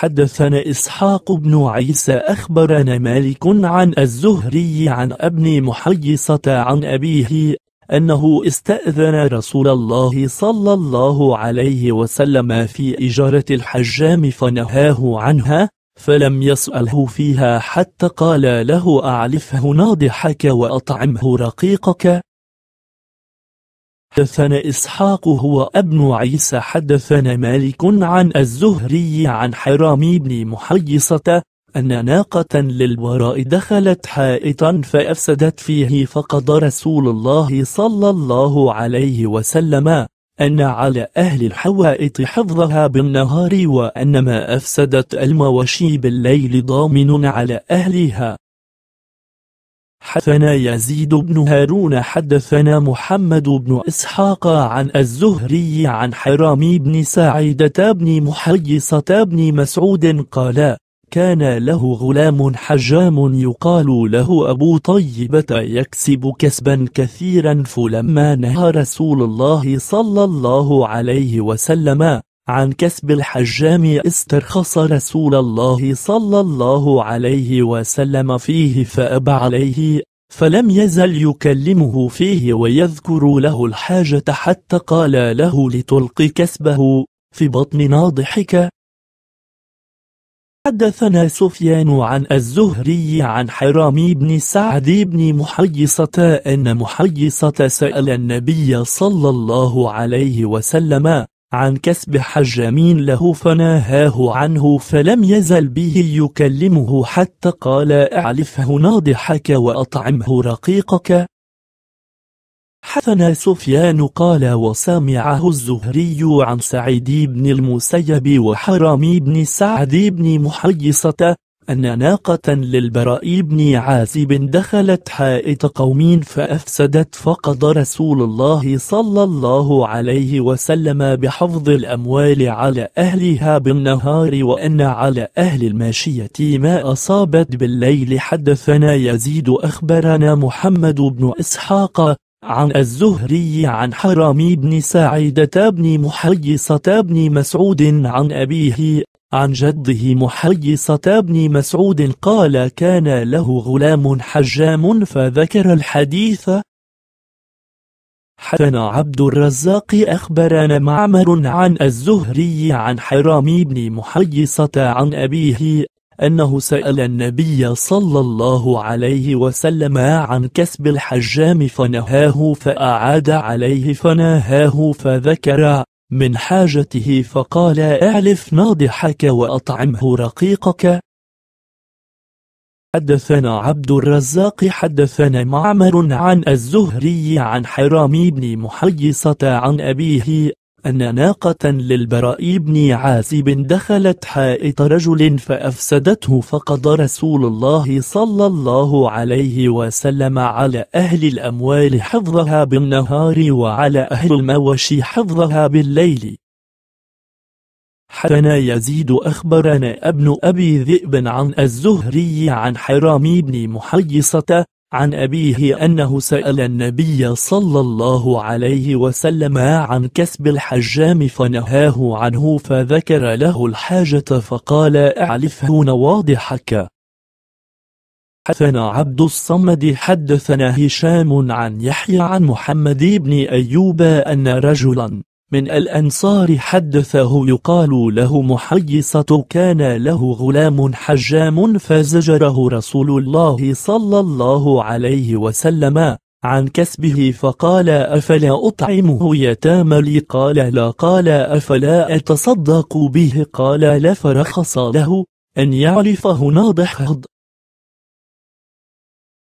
حدثنا إسحاق بن عيسى أخبرنا مالك عن الزهري عن أبن محيصة عن أبيه أنه استأذن رسول الله صلى الله عليه وسلم في إجارة الحجام فنهاه عنها فلم يسأله فيها حتى قال له أعلفه ناضحك وأطعمه رقيقك. حدثنا إسحاق هو أبن عيسى حدثنا مالك عن الزهري عن حرام بن محيصة أن ناقة للوراء دخلت حائطا فأفسدت فيه فقد رسول الله صلى الله عليه وسلم أن على أهل الحوائط حفظها بالنهار وأن ما أفسدت المواشي بالليل ضامن على أهلها. حدثنا يزيد بن هارون حدثنا محمد بن إسحاق عن الزهري عن حرام بن سعيدة بن محيصة بن مسعود قال كان له غلام حجام يقال له أبو طيبة يكسب كسبا كثيرا فلما نهى رسول الله صلى الله عليه وسلم عن كسب الحجام استرخص رسول الله صلى الله عليه وسلم فيه فأبى عليه فلم يزل يكلمه فيه ويذكر له الحاجة حتى قال له لتلقي كسبه في بطن ناضحك. حدثنا سفيان عن الزهري عن حرام بن سعد بن محيصة أن محيصة سأل النبي صلى الله عليه وسلم عن كسب حجامين له فناهاه عنه فلم يزل به يكلمه حتى قال اعلفه ناضحك وأطعمه رقيقك. حثنا سفيان قال وسامعه الزهري عن سعيد بن المسيب وحرام بن سعد بن محيصة أن ناقة للبراء بن عازب دخلت حائط قوم فأفسدت فقد رسول الله صلى الله عليه وسلم بحفظ الأموال على أهلها بالنهار وأن على أهل الماشية ما أصابت بالليل حدثنا يزيد أخبرنا محمد بن إسحاق عن الزهري عن حرام بن سعيدة بن محيصة بن مسعود عن أبيه عن جده محيصة بن مسعود قال كان له غلام حجام فذكر الحديث. حدثنا عبد الرزاق أخبرنا معمر عن الزهري عن حرام بن محيصة عن أبيه أنه سأل النبي صلى الله عليه وسلم عن كسب الحجام فنهاه فأعاد عليه فنهاه فذكر. من حاجته فقال اعلف ناضحك وأطعمه رقيقك. حدثنا عبد الرزاق حدثنا معمر عن الزهري عن حرام بن محيصة عن أبيه أن ناقة للبراء بن عازب دخلت حائط رجل فأفسدته فقد رسول الله صلى الله عليه وسلم على أهل الأموال حفظها بالنهار وعلى أهل المواشي حفظها بالليل. حدنا يزيد أخبرنا ابن أبي ذئب عن الزهري عن حرام بن محيصة عن أبيه أنه سأل النبي صلى الله عليه وسلم عن كسب الحجام فنهاه عنه فذكر له الحاجة فقال اعلفه نواضحك. حدثنا عبد الصمد حدثنا هشام عن يحيى عن محمد بن أيوب أن رجلا من الأنصار حدثه يقال له محيصة كان له غلام حجام فزجره رسول الله صلى الله عليه وسلم عن كسبه فقال أفلا أطعمه يتام لي؟ قال لا. قال أفلا أتصدق به؟ قال لا. فرخص له أن يعرفه ناضح.